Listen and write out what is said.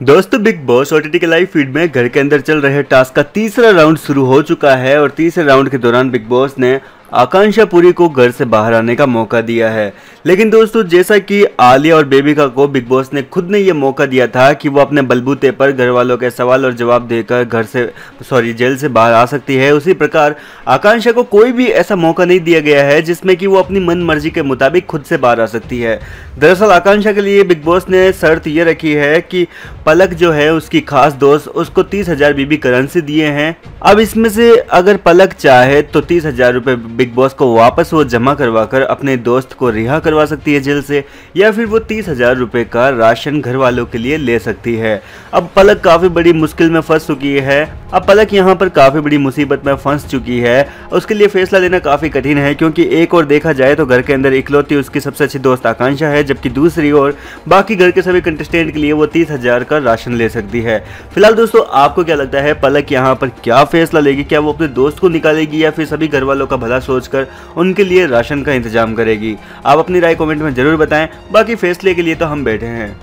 दोस्तों, Bigg Boss OTT के live feed में घर के अंदर चल रहे टास्क का तीसरा राउंड शुरू हो चुका है और तीसरे राउंड के दौरान बिग बॉस ने आकांक्षा पुरी को घर से बाहर आने का मौका दिया है। लेकिन दोस्तों, जैसा कि आलिया और बेबिका को बिग बॉस ने खुद ने ये मौका दिया था कि वो अपने बलबूते पर घर वालों के सवाल और जवाब देकर घर से सॉरी जेल से बाहर आ सकती है। उसी प्रकार, आकांक्षा को कोई भी ऐसा मौका नहीं दिया गया है जिसमें कि वो अपनी मन मर्ज़ी के मुताबिक खुद से बाहर आ सकती है। दरअसल, आकांक्षा के लिए बिग बॉस ने शर्त ये रखी है कि पलक जो है उसकी खास दोस्त, उसको तीस हज़ार बीबी करेंसी दिए हैं। अब इसमें से अगर पलक चाहे तो तीस हज़ार रुपये बिग बॉस को वापस वो जमा करवा कर अपने दोस्त को रिहा करवा सकती है जेल से, या फिर वो तीस हज़ार रुपये का राशन घर वालों के लिए ले सकती है। अब पलक काफ़ी बड़ी मुश्किल में फंस चुकी है। अब पलक यहाँ पर काफ़ी बड़ी मुसीबत में फंस चुकी है। उसके लिए फैसला लेना काफ़ी कठिन है, क्योंकि एक और देखा जाए तो घर के अंदर इकलौती उसकी सबसे अच्छी दोस्त आकांक्षा है, जबकि दूसरी ओर बाकी घर के सभी कंटेस्टेंट के लिए वो तीस हज़ार का राशन ले सकती है। फ़िलहाल दोस्तों, आपको क्या लगता है, पलक यहाँ पर क्या फैसला लेगी? क्या वो अपने दोस्त को निकालेगी या फिर सभी घर वालों का भला सोचकर उनके लिए राशन का इंतज़ाम करेगी? आप अपनी राय कमेंट में ज़रूर बताएँ। बाकी फैसले के लिए तो हम बैठे हैं।